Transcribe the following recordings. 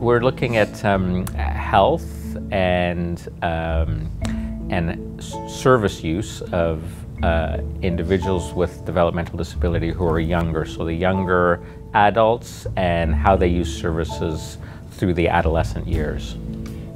We're looking at um, health and, um, and service use of uh, individuals with developmental disability who are younger. So the younger adults and how they use services through the adolescent years.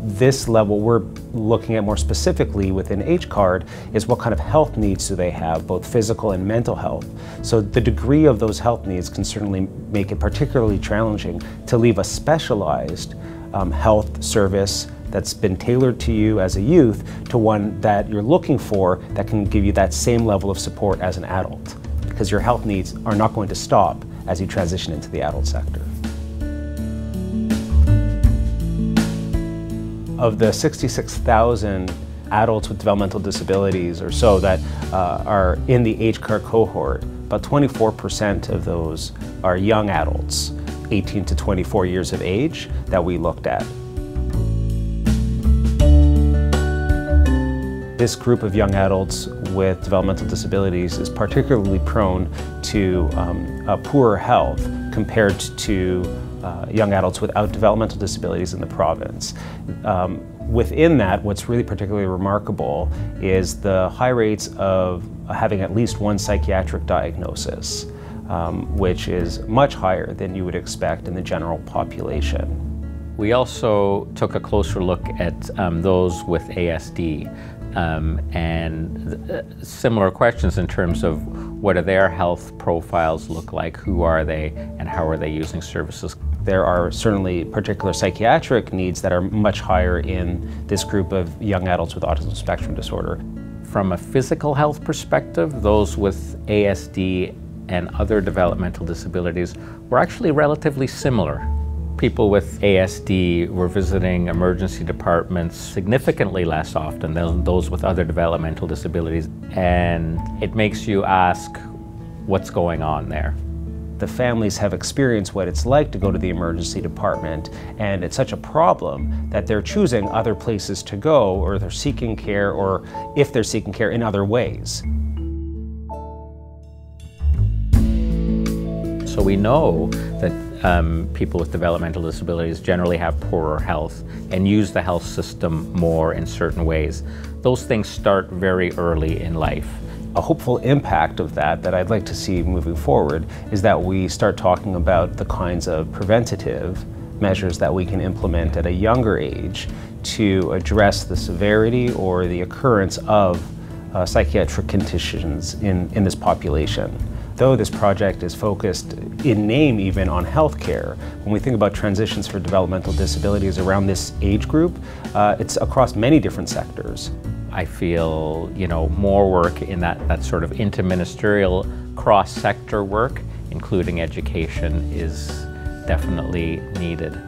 This level we're looking at more specifically within H-CARDD is what kind of health needs do they have, both physical and mental health. So the degree of those health needs can certainly make it particularly challenging to leave a specialized um, health service that's been tailored to you as a youth to one that you're looking for that can give you that same level of support as an adult because your health needs are not going to stop as you transition into the adult sector. Of the 66,000 adults with developmental disabilities or so that uh, are in the H-CARDD cohort, about 24% of those are young adults, 18 to 24 years of age, that we looked at. This group of young adults with developmental disabilities is particularly prone to um, poorer health compared to uh, young adults without developmental disabilities in the province. Um, within that, what's really particularly remarkable is the high rates of having at least one psychiatric diagnosis, um, which is much higher than you would expect in the general population. We also took a closer look at um, those with ASD um, and uh, similar questions in terms of what do their health profiles look like, who are they, and how are they using services. There are certainly particular psychiatric needs that are much higher in this group of young adults with autism spectrum disorder. From a physical health perspective, those with ASD and other developmental disabilities were actually relatively similar people with ASD were visiting emergency departments significantly less often than those with other developmental disabilities. And it makes you ask what's going on there. The families have experienced what it's like to go to the emergency department, and it's such a problem that they're choosing other places to go, or they're seeking care, or if they're seeking care, in other ways. So we know that um, people with developmental disabilities generally have poorer health and use the health system more in certain ways. Those things start very early in life. A hopeful impact of that that I'd like to see moving forward is that we start talking about the kinds of preventative measures that we can implement at a younger age to address the severity or the occurrence of uh, psychiatric conditions in, in this population. Though this project is focused in name even on healthcare, when we think about transitions for developmental disabilities around this age group, uh, it's across many different sectors. I feel, you know, more work in that, that sort of interministerial cross-sector work, including education, is definitely needed.